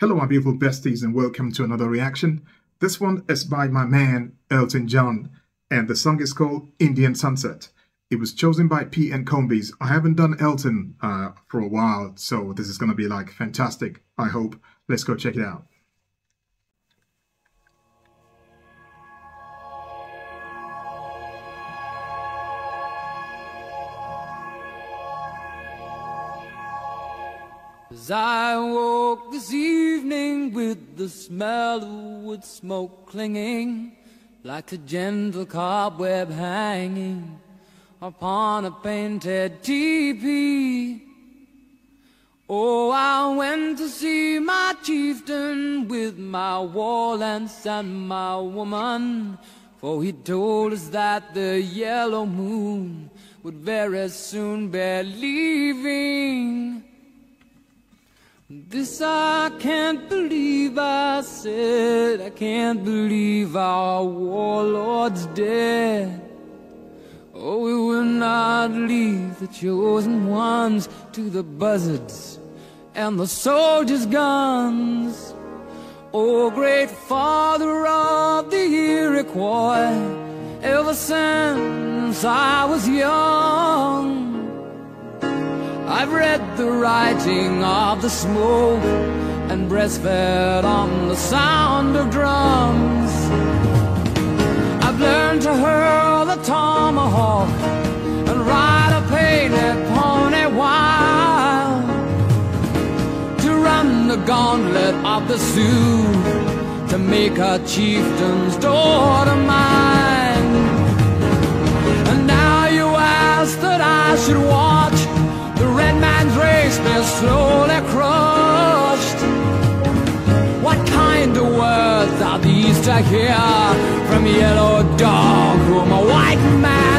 Hello, my beautiful besties, and welcome to another reaction. This one is by my man Elton John, and the song is called Indian Sunset. It was chosen by P and Combs. I haven't done Elton uh, for a while, so this is going to be like fantastic, I hope. Let's go check it out. As I woke this evening with the smell of wood smoke clinging like a gentle cobweb hanging upon a painted teepee. Oh, I went to see my chieftain with my war lance and my woman, for he told us that the yellow moon would very soon be leaving. This I can't believe I said I can't believe our warlord's dead. Oh, we will not leave the chosen ones To the buzzards and the soldiers' guns. Oh, great father of the Iroquois Ever since I was young I've read the writing of the smoke and breastfed on the sound of drums. I've learned to hurl the tomahawk and ride a painted pony wild. To run the gauntlet of the Sioux to make a chieftain's daughter mine. And now you ask that I should red man's race be slowly crushed. What kind of words are these to hear from yellow dog whom a white man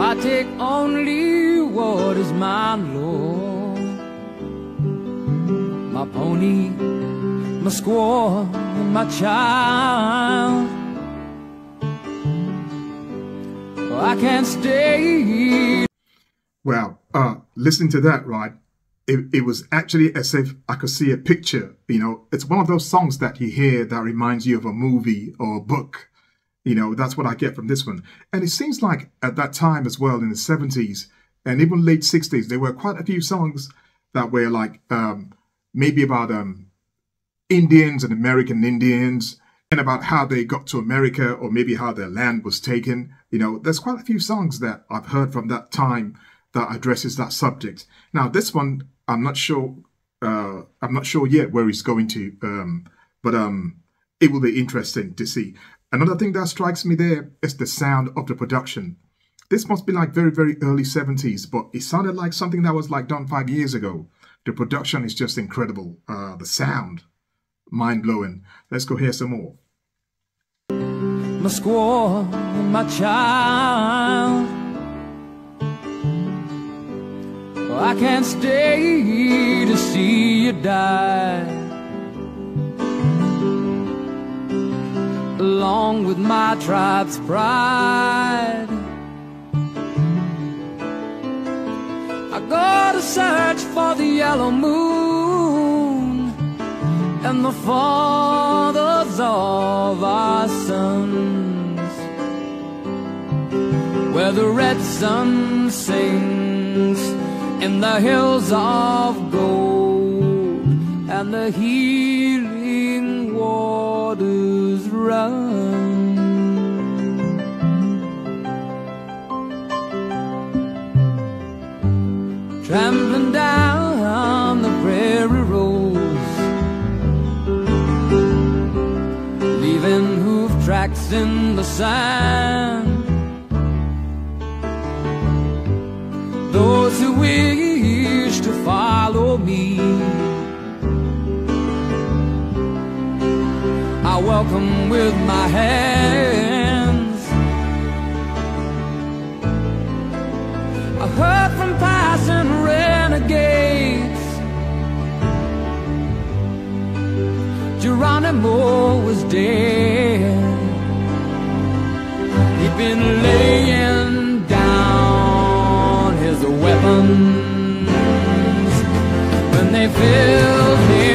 I take only what is mine, Lord. My pony, my squaw, my child. I can't stay. Well, uh, listening to that, right? It, it was actually as if I could see a picture. You know, it's one of those songs that you hear that reminds you of a movie or a book you know, that's what I get from this one. And it seems like at that time as well, in the 70s and even late 60s, there were quite a few songs that were like um, maybe about um, Indians and American Indians and about how they got to America or maybe how their land was taken. You know, there's quite a few songs that I've heard from that time that addresses that subject. Now, this one, I'm not sure. Uh, I'm not sure yet where he's going to, um, but um, it will be interesting to see. Another thing that strikes me there is the sound of the production. This must be like very, very early 70s, but it sounded like something that was like done five years ago. The production is just incredible. Uh, the sound, mind-blowing. Let's go hear some more. My squaw, my child I can't stay to see you die along with my tribe's pride. I go to search for the yellow moon and the fathers of our sons, where the red sun sings in the hills of gold and the healing waters run, Trampling down the prairie roads, leaving hoof tracks in the sand. Those who wish to follow me. Welcome with my hands. I heard from passing renegades. Geronimo was dead. He'd been laying down his weapons when they filled him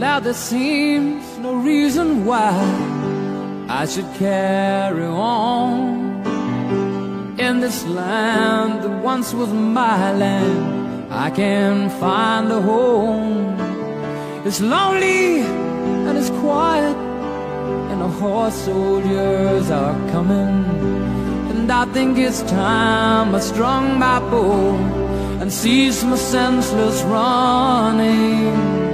Now there seems no reason why I should carry on in this land that once was my land. I can find a home. It's lonely and it's quiet, and the horse soldiers are coming. And I think it's time I strung my bow and ceased my senseless running.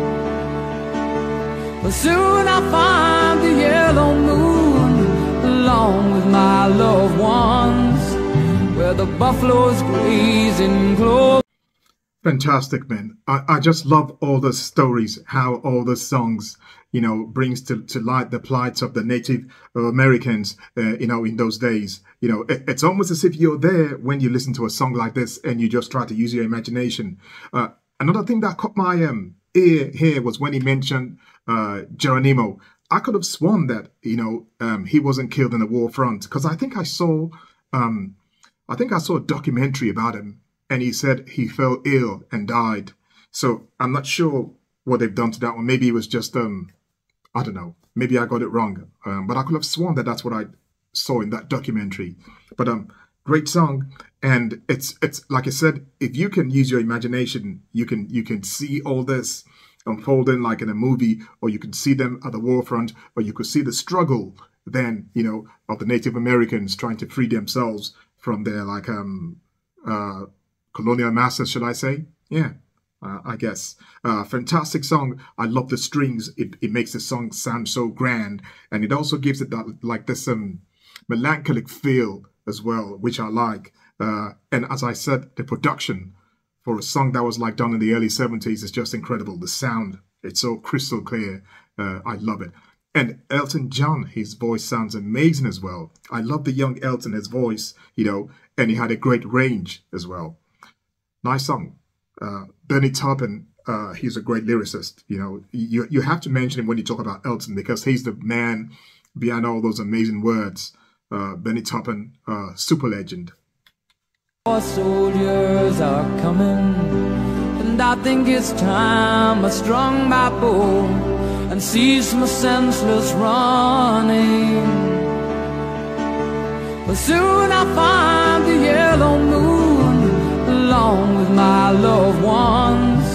Soon I'll find the yellow moon along with my loved ones where the buffaloes graze in clover. Fantastic, man. I, I just love all the stories, how all the songs, you know, brings to, to light the plights of the Native Americans, uh, you know, in those days. You know, it, it's almost as if you're there when you listen to a song like this and you just try to use your imagination. Uh, another thing that caught my um, ear here was when he mentioned uh, Geronimo. I could have sworn that you know um, he wasn't killed in the war front because I think I saw um, I think I saw a documentary about him and he said he fell ill and died. So I'm not sure what they've done to that one. Maybe it was just um I don't know. Maybe I got it wrong. Um, but I could have sworn that that's what I saw in that documentary. But um great song and it's it's like I said if you can use your imagination you can you can see all this unfolding like in a movie, or you could see them at the war front, or you could see the struggle then, you know, of the Native Americans trying to free themselves from their like um uh colonial masters, should I say? Yeah. Uh, I guess. Uh, fantastic song. I love the strings. It, it makes the song sound so grand. And it also gives it that like this um melancholic feel as well, which I like. Uh, and as I said, the production for a song that was like done in the early 70s is just incredible. The sound, it's so crystal clear. Uh, I love it. And Elton John, his voice sounds amazing as well. I love the young Elton, his voice, you know, and he had a great range as well. Nice song. Uh, Bernie Taupin, uh, he's a great lyricist. You know, you, you have to mention him when you talk about Elton because he's the man behind all those amazing words. Uh, Bernie Taupin, uh, super legend. Our soldiers are coming, and I think it's time I strung my bow and ceased my senseless running. But soon I'll find the yellow moon along with my loved ones,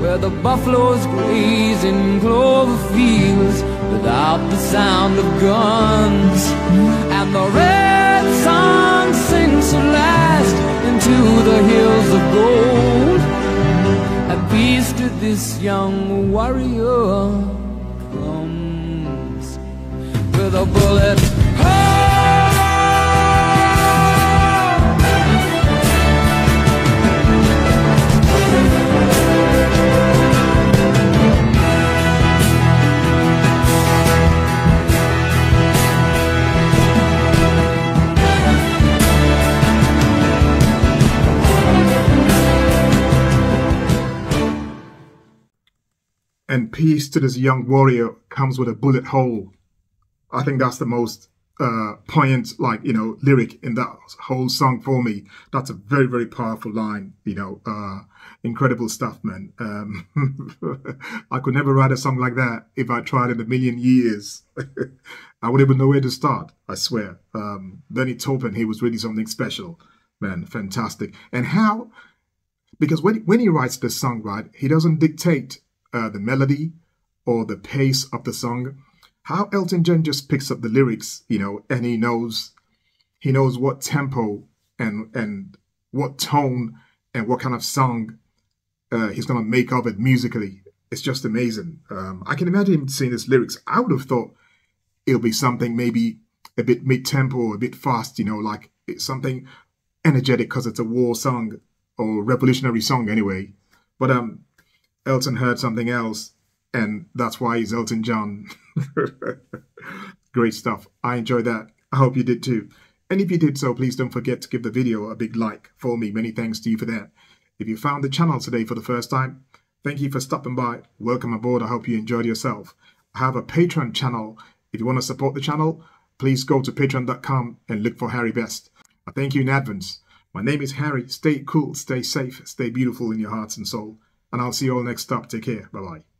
where the buffaloes graze in clover fields without the sound of guns, and the red of gold. And peace to this young warrior comes with a bullet. Peace to this young warrior comes with a bullet hole. I think that's the most uh, poignant, like, you know, lyric in that whole song for me. That's a very, very powerful line, you know, uh, incredible stuff, man. Um, I could never write a song like that if I tried in a million years. I wouldn't even know where to start, I swear. Um, Bernie Taupin, he was really something special, man, fantastic. And how, because when, when he writes this song, right, he doesn't dictate uh, the melody or the pace of the song how Elton John just picks up the lyrics, you know, and he knows he knows what tempo and and what tone and what kind of song uh, he's gonna make of it musically. It's just amazing. Um, I can imagine him seeing his lyrics. I would have thought it'll be something maybe a bit mid-tempo, a bit fast, you know, like it's something energetic because it's a war song or revolutionary song anyway. But um, Elton heard something else and that's why he's Elton John. Great stuff. I enjoyed that. I hope you did too. And if you did so, please don't forget to give the video a big like for me. Many thanks to you for that. If you found the channel today for the first time, thank you for stopping by. Welcome aboard. I hope you enjoyed yourself. I have a Patreon channel. If you want to support the channel, please go to patreon.com and look for HarriBest. I thank you in advance. My name is Harry. Stay cool, stay safe, stay beautiful in your hearts and soul. And I'll see you all next up. Take care. Bye-bye.